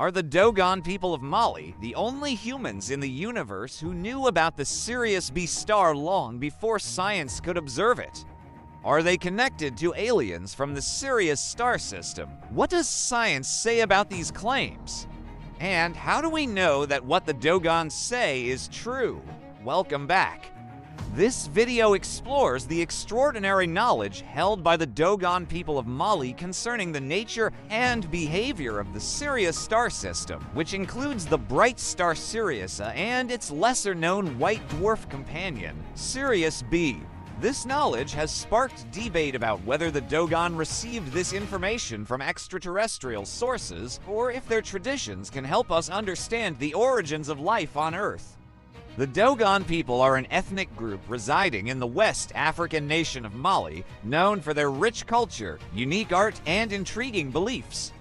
Are the Dogon people of Mali the only humans in the universe who knew about the Sirius B star long before science could observe it? Are they connected to aliens from the Sirius star system? What does science say about these claims? And how do we know that what the Dogons say is true? Welcome back. This video explores the extraordinary knowledge held by the Dogon people of Mali concerning the nature and behavior of the Sirius star system, which includes the bright star Sirius and its lesser known white dwarf companion, Sirius B. This knowledge has sparked debate about whether the Dogon received this information from extraterrestrial sources or if their traditions can help us understand the origins of life on Earth. The Dogon people are an ethnic group residing in the West African nation of Mali, known for their rich culture, unique art, and intriguing beliefs.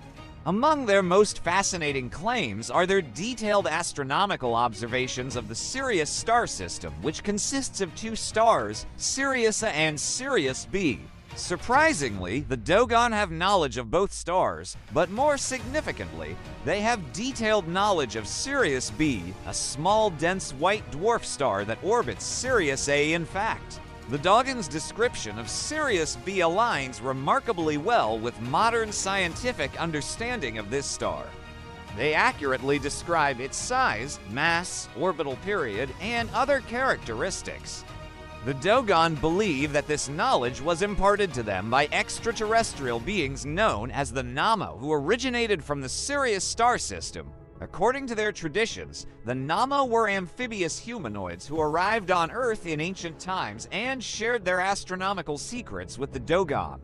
Among their most fascinating claims are their detailed astronomical observations of the Sirius star system, which consists of two stars, Sirius A and Sirius B. Surprisingly, the Dogon have knowledge of both stars, but more significantly, they have detailed knowledge of Sirius B, a small, dense white dwarf star that orbits Sirius A in fact. The Dogon's description of Sirius B aligns remarkably well with modern scientific understanding of this star. They accurately describe its size, mass, orbital period, and other characteristics. The Dogon believe that this knowledge was imparted to them by extraterrestrial beings known as the Nommo, who originated from the Sirius star system. According to their traditions, the Nommo were amphibious humanoids who arrived on Earth in ancient times and shared their astronomical secrets with the Dogon.